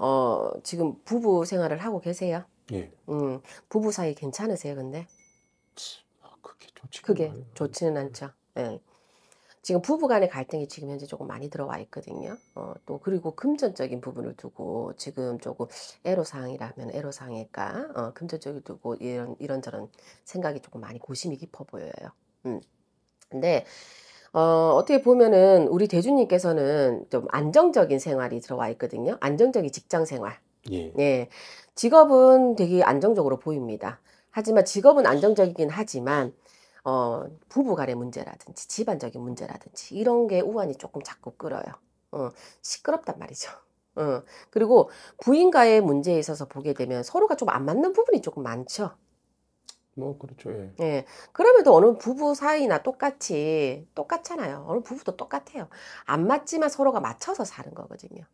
어, 지금 부부 생활을 하고 계세요? 예. 음, 부부 사이 괜찮으세요, 근데? 아, 그게 좋지. 그게 좋지는 않죠. 예. 지금 부부 간의 갈등이 지금 현재 조금 많이 들어와 있거든요. 어, 또 그리고 금전적인 부분을 두고 지금 조금 애로사항이라면 애로사항일까? 어, 금전적인 두고 이런 이런저런 생각이 조금 많이 고심이 깊어 보여요. 음. 근데 어, 어떻게 보면은 우리 대주님께서는 좀 안정적인 생활이 들어와 있거든요. 안정적인 직장 생활. 예. 예. 직업은 되게 안정적으로 보입니다. 하지만 직업은 안정적이긴 하지만 어, 부부 간의 문제라든지 집안적인 문제라든지 이런 게 우환이 조금 자꾸 끌어요. 어, 시끄럽단 말이죠. 어, 그리고 부인과의 문제에 있어서 보게 되면 서로가 좀 안 맞는 부분이 조금 많죠. 뭐 그렇죠. 예. 예. 그럼에도 어느 부부 사이나 똑같이 똑같잖아요. 어느 부부도 똑같아요. 안 맞지만 서로가 맞춰서 사는 거거든요.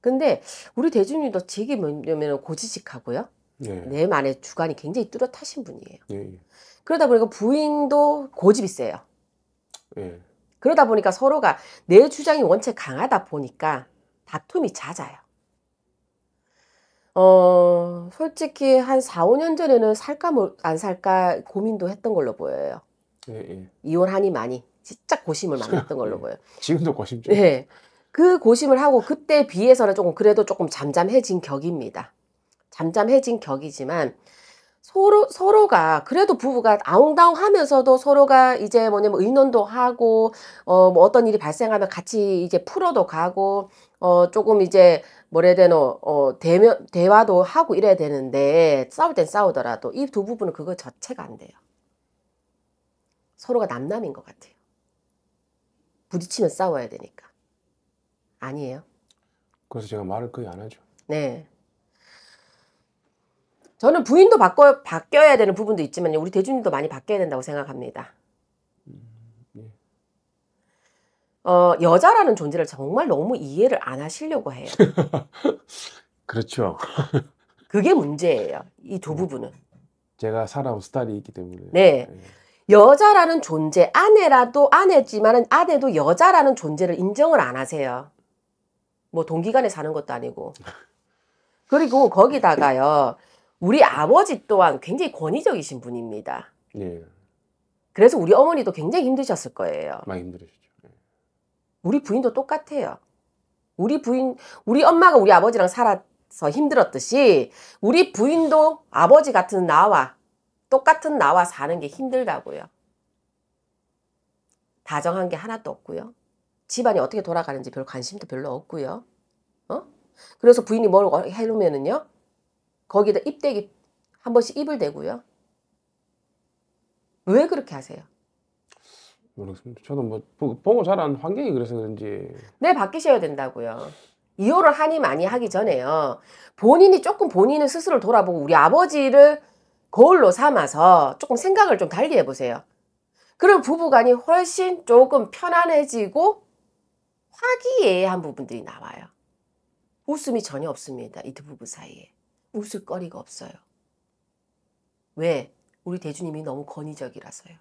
근데 우리 대준이도 되게 뭐냐면 고지식하고요. 예. 내 말에 주관이 굉장히 뚜렷하신 분이에요. 예. 예. 그러다 보니까 부인도 고집이 세요. 예. 그러다 보니까 서로가 내 주장이 원체 강하다 보니까 다툼이 잦아요. 어, 솔직히 한 4, 5년 전에는 살까 뭐안 살까 고민도 했던 걸로 보여요. 예. 예. 이혼하니 많이 진짜 고심을 많이 했던 걸로 보여요. 지금도 고심죠. 네. 그 고심을 하고 그때 비해서는 조금 그래도 조금 잠잠해진 격입니다. 잠잠해진 격이지만 서로 서로가 그래도 부부가 아웅다웅 하면서도 서로가 이제 뭐냐면 의논도 하고 어 뭐 어떤 일이 발생하면 같이 이제 풀어도 가고 어 조금 이제 해야 되노 어 대면 대화도 하고 이래야 되는데 싸울 땐 싸우더라도 이 두 부부는 그거 자체가 안 돼요. 서로가 남남인 것 같아요. 부딪히면 싸워야 되니까. 아니에요. 그래서 제가 말을 거의 안 하죠. 네. 저는 부인도 바꿔, 바뀌어야 되는 부분도 있지만 우리 대준님도 많이 바뀌어야 된다고 생각합니다. 예. 어, 여자라는 존재를 정말 너무 이해를 안 하시려고 해요. 그렇죠. 그게 문제예요. 이 두 부분은. 제가 살아온 스타일이 있기 때문에. 네. 예. 여자라는 존재, 아내라도 아내지만은 아내도 여자라는 존재를 인정을 안 하세요. 뭐 동기간에 사는 것도 아니고. 그리고 거기다가요. 우리 아버지 또한 굉장히 권위적이신 분입니다. 예. 그래서 우리 어머니도 굉장히 힘드셨을 거예요. 많이 힘들으시죠. 예. 우리 부인도 똑같아요. 우리 부인, 우리 엄마가 우리 아버지랑 살아서 힘들었듯이 우리 부인도 아버지 같은 나와 똑같은 나와 사는 게 힘들다고요. 다정한 게 하나도 없고요. 집안이 어떻게 돌아가는지 별 관심도 별로 없고요. 어? 그래서 부인이 뭘 해놓으면은요. 거기다 입대기 한 번씩 입을 대고요. 왜 그렇게 하세요? 모르겠습니다. 저도 뭐 보- 보고 자란 환경이 그래서 그런지 네, 바뀌셔야 된다고요. 이혼을 하니 많이 하기 전에요. 본인이 조금 본인을 스스로 돌아보고 우리 아버지를 거울로 삼아서 조금 생각을 좀 달리 해보세요. 그럼 부부간이 훨씬 조금 편안해지고 화기애애한 부분들이 나와요. 웃음이 전혀 없습니다. 이 두 부부 사이에. 웃을 거리가 없어요. 왜? 우리 대주님이 너무 권위적이라서요.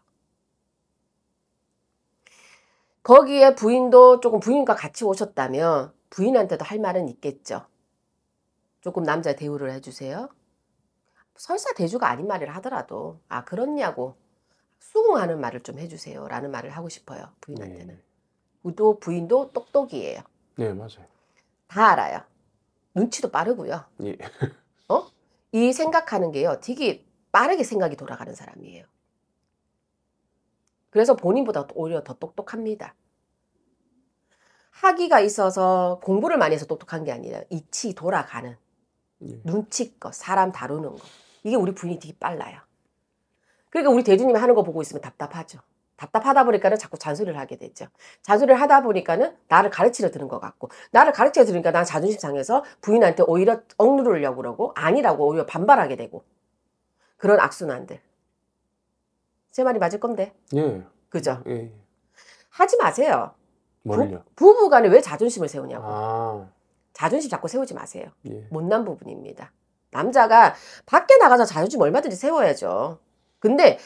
거기에 부인도 조금 부인과 같이 오셨다면 부인한테도 할 말은 있겠죠. 조금 남자 대우를 해주세요. 설사 대주가 아닌 말을 하더라도 아 그렇냐고 수긍하는 말을 좀 해주세요 라는 말을 하고 싶어요 부인한테는 또 부인도 똑똑이에요 네 맞아요. 다 알아요 눈치도 빠르고요 예. 어? 이 생각하는 게요 되게 빠르게 생각이 돌아가는 사람이에요 그래서 본인보다 오히려 더 똑똑합니다 학위가 있어서 공부를 많이 해서 똑똑한 게 아니라 이치 돌아가는 예. 눈치껏 사람 다루는 거 이게 우리 부인이 되게 빨라요. 그러니까 우리 대주님이 하는 거 보고 있으면 답답하죠. 답답하다 보니까는 자꾸 잔소리를 하게 되죠. 잔소리를 하다 보니까는 나를 가르치려 드는 것 같고 나를 가르치려 드니까 난 자존심 상해서 부인한테 오히려 억누르려고 그러고 아니라고 오히려 반발하게 되고 그런 악순환들. 제 말이 맞을 건데 예. 그죠? 예. 예. 하지 마세요. 뭘요? 부 부간에 왜 자존심을 세우냐고. 아. 자존심 자꾸 세우지 마세요. 예. 못난 부분입니다. 남자가 밖에 나가서 자존심 얼마든지 세워야죠. 근데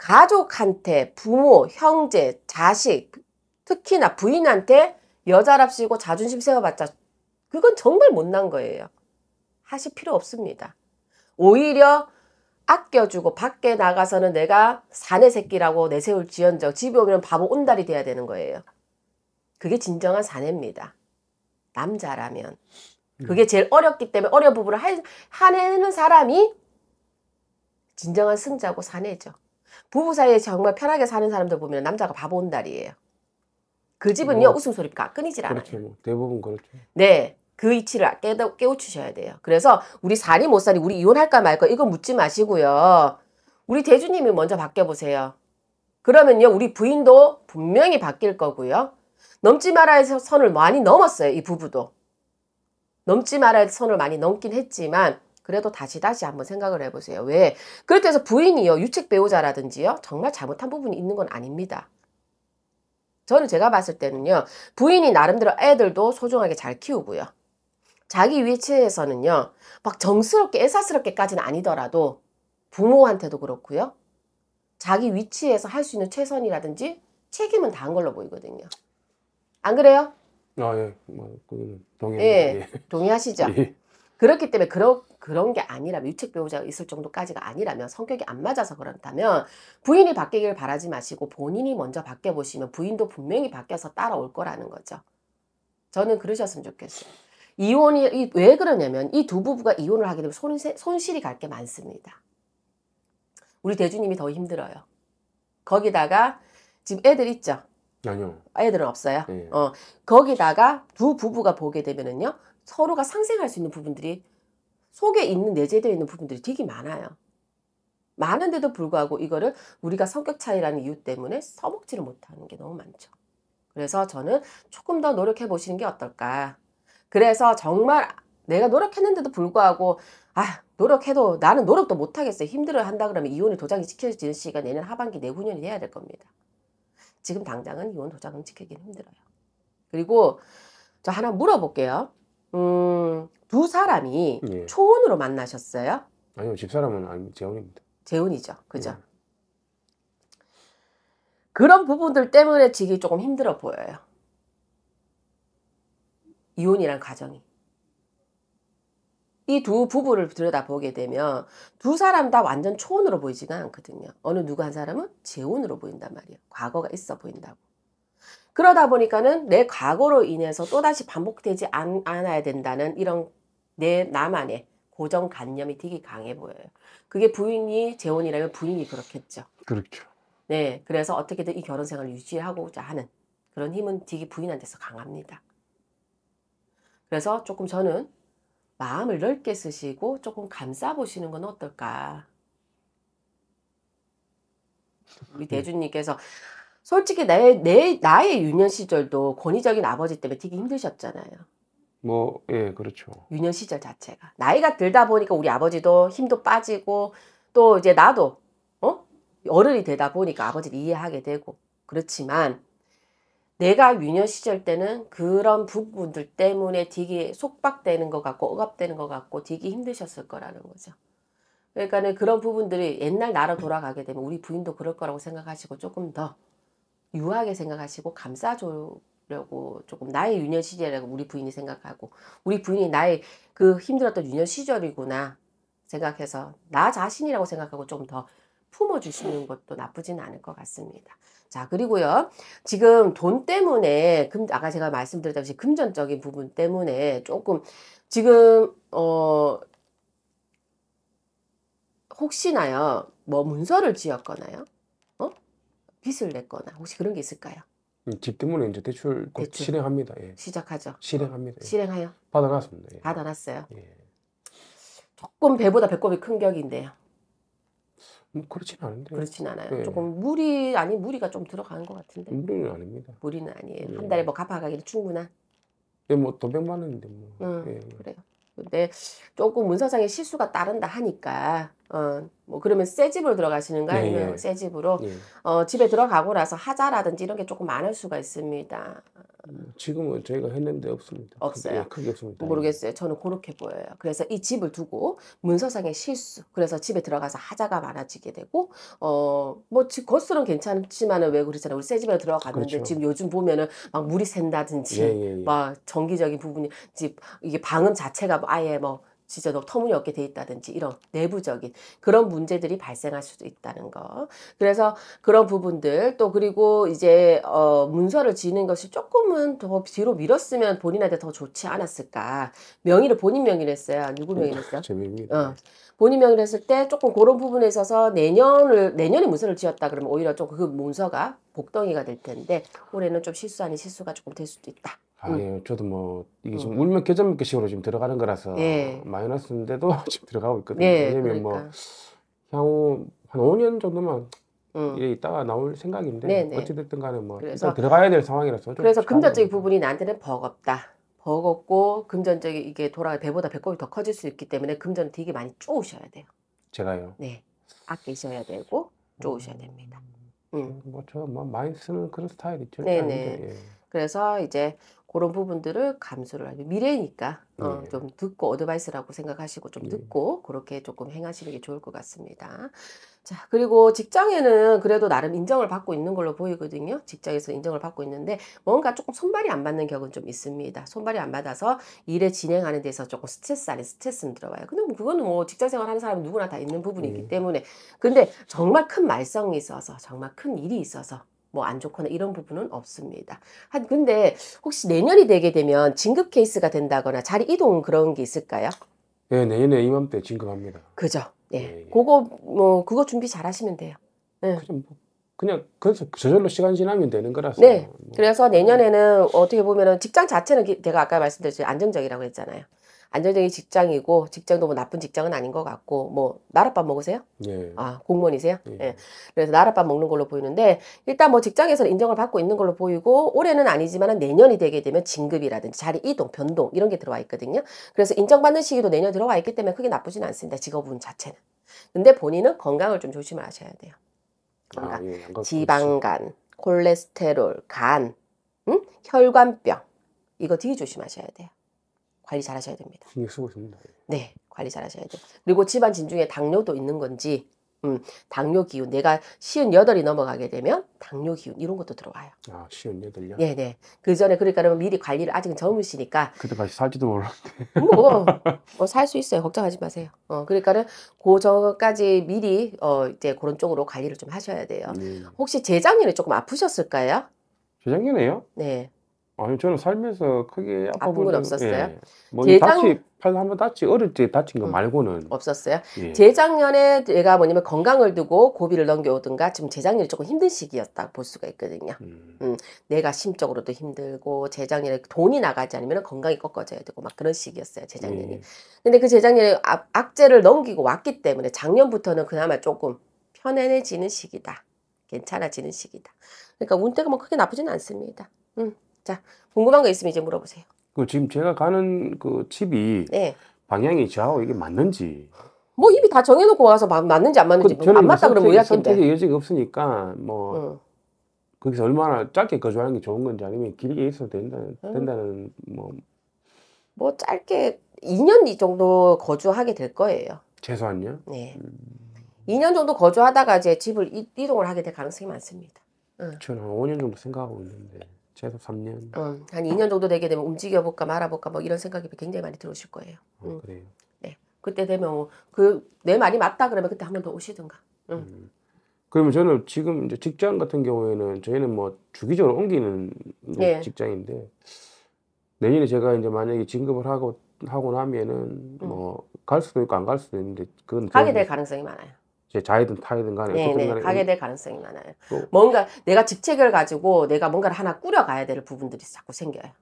가족한테 부모, 형제, 자식, 특히나 부인한테 여자랍시고 자존심 세워봤자 그건 정말 못난 거예요. 하실 필요 없습니다. 오히려 아껴주고 밖에 나가서는 내가 사내 새끼라고 내세울 지연적 집에 오면 바보 온달이 돼야 되는 거예요. 그게 진정한 사내입니다. 남자라면. 그게 제일 어렵기 때문에 어려운 부분을 하- 하내는 사람이 진정한 승자고 사내죠. 부부 사이에 정말 편하게 사는 사람들 보면 남자가 바보 온달이에요. 그 집은요 뭐, 웃음소리가 끊이질 않아요. 그렇죠. 뭐 대부분 그렇죠. 네. 그 이치를 깨, 깨우치셔야 돼요. 그래서 우리 살이 못 살이 우리 이혼할까 말까 이거 묻지 마시고요. 우리 대주님이 먼저 바뀌어보세요. 그러면요 우리 부인도 분명히 바뀔 거고요. 넘지 말아야 할 선을 많이 넘었어요. 이 부부도. 넘지 말아야 할 선을 많이 넘긴 했지만 그래도 다시 다시 한번 생각을 해보세요. 왜? 그렇다 해서 부인이요 유책 배우자라든지요 정말 잘못한 부분이 있는 건 아닙니다. 저는 제가 봤을 때는요 부인이 나름대로 애들도 소중하게 잘 키우고요. 자기 위치에서는요, 막 정스럽게, 애사스럽게까지는 아니더라도 부모한테도 그렇고요. 자기 위치에서 할 수 있는 최선이라든지 책임은 다한 걸로 보이거든요. 안 그래요? 아 예. 뭐 그거는 동의. 예. 동의하시죠? 예. 그렇기 때문에 그런 그런 게 아니라면 유책 배우자가 있을 정도까지가 아니라면 성격이 안 맞아서 그렇다면 부인이 바뀌길 바라지 마시고 본인이 먼저 바뀌어 보시면 부인도 분명히 바뀌어서 따라올 거라는 거죠. 저는 그러셨으면 좋겠어요. 이혼이 이- 왜 그러냐면 이 두 부부가 이혼을 하게 되면 손, 손실이 갈 게 많습니다. 우리 대주님이 더 힘들어요. 거기다가 지금 애들 있죠. 아니요. 애들은 없어요. 예. 어, 거기다가 두 부부가 보게 되면은요, 서로가 상생할 수 있는 부분들이 속에 있는 내재되어 있는 부분들이 되게 많아요. 많은데도 불구하고 이거를 우리가 성격 차이라는 이유 때문에 써먹지를 못하는 게 너무 많죠. 그래서 저는 조금 더 노력해 보시는 게 어떨까. 그래서 정말 내가 노력했는데도 불구하고 아 노력해도 나는 노력도 못하겠어요. 힘들어 한다 그러면 이혼이 도장이 찍혀지는 시기가 내년 하반기 내후년이 돼야 될 겁니다. 지금 당장은 이혼 도장은 지키기는 힘들어요. 그리고 저 하나 물어볼게요. 음, 두 사람이 예. 초혼으로 만나셨어요? 아니요. 집사람은 아니 재혼입니다. 재혼이죠. 그죠? 예. 그런 부분들 때문에 지기 조금 힘들어 보여요. 이혼이란 과정이. 이 두 부부를 들여다보게 되면 두 사람 다 완전 초혼으로 보이지가 않거든요. 어느 누구 한 사람은 재혼으로 보인단 말이에요. 과거가 있어 보인다고. 그러다 보니까는 내 과거로 인해서 또다시 반복되지 않, 않아야 된다는 이런 내 나만의 고정관념이 되게 강해 보여요. 그게 부인이 재혼이라면 부인이 그렇겠죠. 그렇죠. 네, 그래서 어떻게든 이 결혼 생활을 유지하고자 하는 그런 힘은 되게 부인한테서 강합니다. 그래서 조금 저는 마음을 넓게 쓰시고 조금 감싸 보시는 건 어떨까? 우리 대주님께서 솔직히 내, 내 나의 유년 시절도 권위적인 아버지 때문에 되게 힘드셨잖아요. 뭐 예, 그렇죠. 유년 시절 자체가 나이가 들다 보니까 우리 아버지도 힘도 빠지고 또 이제 나도 어 어른이 되다 보니까 아버지를 이해하게 되고 그렇지만 내가 유년 시절 때는 그런 부분들 때문에 되게 속박되는 것 같고 억압되는 것 같고 되게 힘드셨을 거라는 거죠. 그러니까는 그런 부분들이 옛날 나로 돌아가게 되면 우리 부인도 그럴 거라고 생각하시고 조금 더 유하게 생각하시고 감싸주려고 조금 나의 유년 시절이라고 우리 부인이 생각하고 우리 부인이 나의 그 힘들었던 유년 시절이구나 생각해서 나 자신이라고 생각하고 좀 더 품어주시는 것도 나쁘지는 않을 것 같습니다. 자, 그리고요. 지금 돈 때문에, 금, 아까 제가 말씀드렸다시피 금전적인 부분 때문에 조금 지금, 어, 혹시나요, 뭐 문서를 지었거나요? 어? 빚을 냈거나, 혹시 그런 게 있을까요? 음, 집 때문에 이제 대출 곧 대출. 실행합니다. 예. 시작하죠. 실행합니다. 예. 실행하여. 받아놨습니다. 예. 받아놨어요. 예. 조금 배보다 배꼽이 큰 격인데요. 뭐 그렇진 않은데. 그렇진 않아요. 네. 조금 무리, 아니, 무리가 좀 들어가는 것 같은데. 무리는 아닙니다. 무리는 아니에요. 네. 한 달에 뭐 갚아가기는 충분한. 예, 뭐돈 100만 원인데 뭐. 음, 예. 그래요. 근데 조금 문서상의 실수가 따른다 하니까 어 뭐 그러면 새 집으로 들어가시는가 네, 아니면 예. 새 집으로 예. 어 집에 들어가고 나서 하자라든지 이런 게 조금 많을 수가 있습니다. 지금은 저희가 했는데 없습니다. 없어요? 크게, 예, 크게 없습니다. 모르겠어요. 저는 그렇게 보여요. 그래서 이 집을 두고 문서상의 실수. 그래서 집에 들어가서 하자가 많아지게 되고 어뭐 겉으로는 괜찮지만은 왜 그러잖아요. 우리 새 집에 들어갔는데 그렇죠. 지금 요즘 보면은 막 물이 샌다든지 예, 예, 예. 막 정기적인 부분이 집 이게 방음 자체가 뭐 아예 뭐 진짜 터무니없게 돼 있다든지 이런 내부적인 그런 문제들이 발생할 수도 있다는 거. 그래서 그런 부분들 또 그리고 이제 어 문서를 지는 것이 조금은 더 뒤로 미뤘으면 본인한테 더 좋지 않았을까. 명의를 본인 명의로 했어요. 누구 명의로 했어요? 제 명입니다. 어. 본인 명의로 했을 때 조금 그런 부분에 있어서 내년을 내년에 문서를 지었다 그러면 오히려 좀 그 문서가 복덩이가 될 텐데 올해는 좀 실수 아닌 실수가 조금 될 수도 있다. 아니에요. 저도 뭐 이게 지금 울면 계절 먹기 식으로 지금 들어가는 거라서 예. 마이너스인데도 지금 들어가고 있거든요. 네, 왜냐면 그러니까. 뭐 향후 한 5년 정도만 음. 이래 있다가 나올 생각인데 네, 네. 어찌됐든 간에 뭐 그래서- 일단 들어가야 될 상황이라서 좀 그래서 금전적인. 부분이 나한테는 버겁다. 버겁고 금전적인 이게 돌아 배보다 배꼽이 더 커질 수 있기 때문에 금전을 되게 많이 쪼으셔야 돼요. 제가요. 네, 아끼셔야 되고 쪼으셔야 됩니다. 음. 뭐저뭐 많이 쓰는 그런 스타일이 절대 네, 아닌데. 네. 예. 그래서 이제 그런 부분들을 감수를 하고 미래니까 어, 네. 좀 듣고 어드바이스라고 생각하시고 좀 네. 듣고 그렇게 조금 행하시는 게 좋을 것 같습니다. 자 그리고 직장에는 그래도 나름 인정을 받고 있는 걸로 보이거든요. 직장에서 인정을 받고 있는데 뭔가 조금 손발이 안 맞는 격은 좀 있습니다. 손발이 안 맞아서 일에 진행하는 데서 조금 스트레스 안에 스트레스는 들어와요. 근데 뭐 그거는 뭐 직장 생활하는 사람 누구나 다 있는 부분이기 음. 때문에 근데 정말 큰 말썽이 있어서 정말 큰 일이 있어서 뭐 안 좋거나 이런 부분은 없습니다. 한 근데 혹시 내년이 되게 되면 진급 케이스가 된다거나 자리 이동 그런 게 있을까요? 예, 내년에 이맘때 진급합니다. 그죠? 예. 예, 예. 그거 뭐 그거 준비 잘 하시면 돼요. 그냥 뭐 그냥 그래서 저절로 시간 지나면 되는 거라서. 네. 뭐 그래서 내년에는 어떻게 보면은 직장 자체는 기- 제가 아까 말씀드렸죠. 안정적이라고 했잖아요. 안정적인 직장이고 직장도 뭐 나쁜 직장은 아닌 것 같고 뭐 나랏밥 먹으세요? 예. 아 공무원이세요? 예. 예. 그래서 나랏밥 먹는 걸로 보이는데 일단 뭐 직장에서는 인정을 받고 있는 걸로 보이고 올해는 아니지만 내년이 되게 되면 진급이라든지 자리 이동, 변동 이런 게 들어와 있거든요. 그래서 인정받는 시기도 내년 들어와 있기 때문에 크게 나쁘진 않습니다. 직업운 자체는. 근데 본인은 건강을 좀 조심을 하셔야 돼요. 건강. 아, 예. 양각 지방간, 콜레스테롤, 간, 응? 혈관병 이거 되게 조심하셔야 돼요. 관리 잘 하셔야 됩니다. 신경 쓰고 있습니다. 네, 관리 잘 하셔야 돼요. 그리고 집안 진중에 당뇨도 있는 건지, 음, 당뇨 기운, 내가 시은 여덟이 넘어가게 되면 당뇨 기운 이런 것도 들어와요. 아, 시연 여덟요. 네, 네. 그 전에 그러니까 그러면 미리 관리를 아직 은 젊으시니까 그때까지 살지도 몰라. 뭐, 뭐살수 있어요. 걱정하지 마세요. 어, 그러니까는 그 전까지 미리 어 이제 그런 쪽으로 관리를 좀 하셔야 돼요. 예. 혹시 재작년에 조금 아프셨을까요? 재작년에요? 네. 아니 저는 살면서 크게 아픈 건 없었어요? 예. 뭐 재작- 다치 팔 한번 다치 어릴 때 다친 거 음. 말고는 없었어요? 예. 재작년에 내가 뭐냐면 건강을 두고 고비를 넘겨오든가 지금 재작년이 조금 힘든 시기였다 볼 수가 있거든요. 음. 내가 심적으로도 힘들고 재작년에 돈이 나가지 않으면 건강이 꺾어져야 되고 막 그런 시기였어요 재작년이. 예. 근데 그 재작년에 악, 악재를 넘기고 왔기 때문에 작년부터는 그나마 조금 편안해지는 시기다. 괜찮아지는 시기다. 그러니까 운때가 뭐 크게 나쁘지는 않습니다. 음. 자 궁금한 거 있으면 이제 물어보세요. 그 지금 제가 가는 그 집이 네. 방향이 저하고 이게 맞는지 뭐 이미 다 정해놓고 와서 마- 맞는지 안 맞는지 그뭐안 맞다 그러면 의약인데. 선택의 여지가 없으니까 뭐 응. 거기서 얼마나 짧게 거주하는 게 좋은 건지 아니면 길게 있어도 된다, 음. 된다는 뭐 뭐 짧게 2년 이 정도 거주하게 될 거예요. 최소한요. 네. 음. 2년 정도 거주하다가 이제 집을 이- 이동을 하게 될 가능성이 많습니다. 저는 한 5년 정도 생각하고 있는데 최소 3년. 음, 한 2년 정도 되게 되면 움직여볼까 말아볼까 뭐 이런 생각이 굉장히 많이 들어오실 거예요. 어, 음. 그래요. 그때 되면 그 내 말이 맞다 그러면 그때 한 번 더 오시든가. 응. 음. 그러면 저는 지금 이제 직장 같은 경우에는 저희는 뭐 주기적으로 옮기는 예. 직장인데 내년에 제가 이제 만약에 진급을 하고 하고 나면은 뭐갈 수도 있고 안 갈 수도 있는데 그건 음. 가게 될 가능성이 많아요. 제 자이든 타이든 간에 네, 어쨌든 네, 간에 가게 될 가능성이 많아요. 또- 뭔가 내가 직책을 가지고 내가 뭔가를 하나 꾸려 가야 될 부분들이 자꾸 생겨요.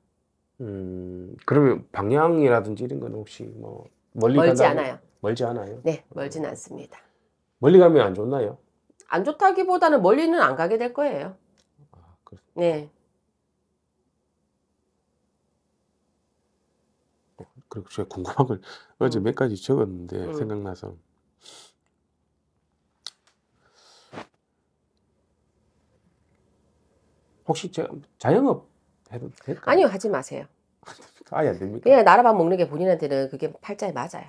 음 그러면 방향이라든지 이런 건 혹시 뭐 멀리 멀지 간다고- 않아요. 멀지 않아요. 네, 멀지는 않습니다. 멀리 가면 안 좋나요? 안 좋다기보다는 멀리는 안 가게 될 거예요. 아, 그렇- 네. 그리고 제가 궁금한 걸 어제 음. 몇 가지 적었는데 음. 생각나서 혹시 자영업 해도 될까? 아니요, 하지 마세요. 아예 안 됩니까? 그냥 나라밥 먹는 게 본인한테는 그게 팔자에 맞아요.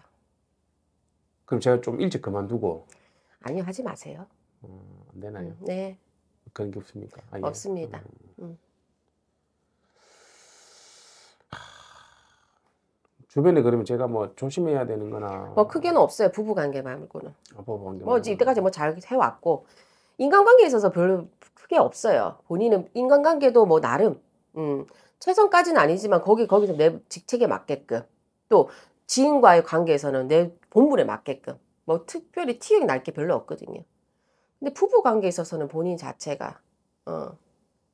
그럼 제가 좀 일찍 그만두고 아니요, 하지 마세요. 어, 안 되나요? 네, 그런 게 없습니까? 아예. 없습니다. 음. 주변에 그러면 제가 뭐 조심해야 되는 거나 뭐 크게는 없어요. 부부 관계 말고는. 뭐, 뭐 이때까지 뭐 잘 해왔고 인간관계에 있어서 별로 크게 없어요. 본인은 인간관계도 뭐 나름 음, 최선까지는 아니지만 거기 거기서 내 직책에 맞게끔 또 지인과의 관계에서는 내 본분에 맞게끔 뭐 특별히 티격이 날 게 별로 없거든요. 근데 부부 관계에 있어서는 본인 자체가 어,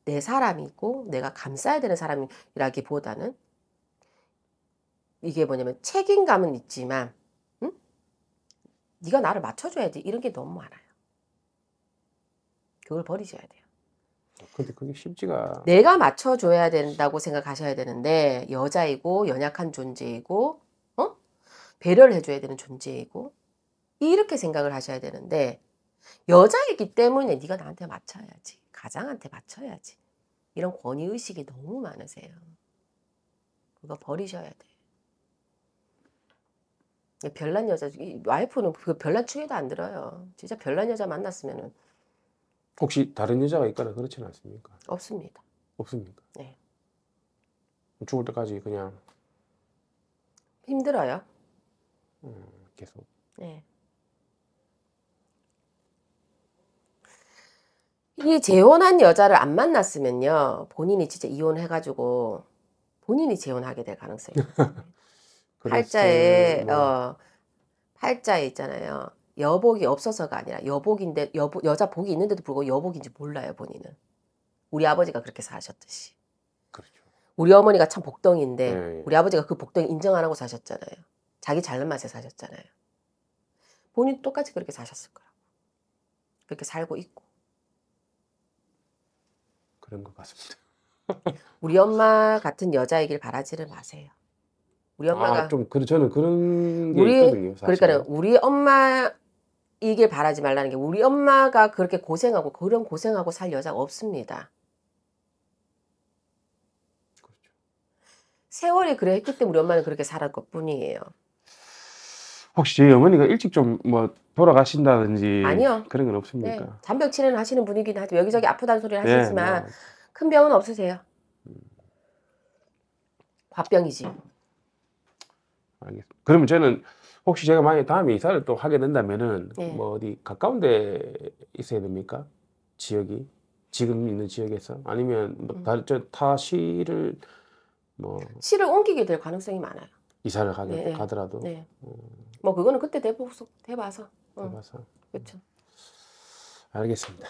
내 사람이고 내가 감싸야 되는 사람이라기보다는 이게 뭐냐면 책임감은 있지만 응? 네가 나를 맞춰줘야지 이런 게 너무 많아요. 그걸 버리셔야 돼요. 근데 그게 쉽지가 내가 맞춰줘야 된다고 생각하셔야 되는데 여자이고 연약한 존재이고 어? 배려를 해줘야 되는 존재이고 이렇게 생각을 하셔야 되는데 여자이기 때문에 네가 나한테 맞춰야지 가장한테 맞춰야지 이런 권위 의식이 너무 많으세요. 그거 버리셔야 돼. 별난 여자 이 와이프는 그 별난 축에도 안 들어요. 진짜 별난 여자 만났으면은 혹시 다른 여자가 있거나 그렇지는 않습니까? 없습니다. 없습니까? 네. 죽을 때까지 그냥 힘들어요. 음, 계속 네. 이 재혼한 여자를 안 만났으면요, 본인이 진짜 이혼해가지고 본인이 재혼하게 될 가능성이. 팔자에 뭐 어 팔자에 있잖아요. 여복이 없어서가 아니라 여복인데 여보, 여자 복이 있는데도 불구하고 여복인지 몰라요 본인은. 우리 아버지가 그렇게 사셨듯이. 그렇죠. 우리 어머니가 참 복덩이인데 예, 예. 우리 아버지가 그 복덩이 인정 안 하고 사셨잖아요. 자기 잘난 맛에 사셨잖아요. 본인 똑같이 그렇게 사셨을 거라고. 그렇게 살고 있고. 그런 것 같습니다. 우리 엄마 같은 여자이길 바라지를 마세요. 우리 엄마가 아, 좀 그래 저는 그런 게 우리 있거든요. 사실. 그러니까 우리 엄마 이길 바라지 말라는 게 우리 엄마가 그렇게 고생하고 그런 고생하고 살 여자가 없습니다. 그렇죠. 세월이 그래 했기 때문에 우리 엄마는 그렇게 살았 것 뿐이에요. 혹시 저희 어머니가 일찍 좀 뭐 돌아가신다든지 아니요. 그런 건 네, 없습니까? 잔병 치료는 하시는 분이긴 하죠. 여기저기 아프다는 소리를 예, 하시지만 뭐큰 병은 없으세요. 과병이지. 알겠습니다. 그러면 저는 혹시 제가 만약에 다음에 이사를 또 하게 된다면은 네. 뭐 어디 가까운 데 있어야 됩니까? 지역이 지금 있는 지역에서 아니면 음. 뭐다 저타 시를 뭐 시를 옮기게 될 가능성이 많아요. 이사를 가게 네, 네. 가더라도 네. 뭐 그거는 그때 대보소 대봐서. 응, 해봐서 그렇죠. 알겠습니다.